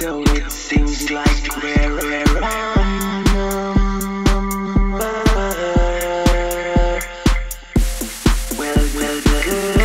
Though it seems like we're Well, well, good.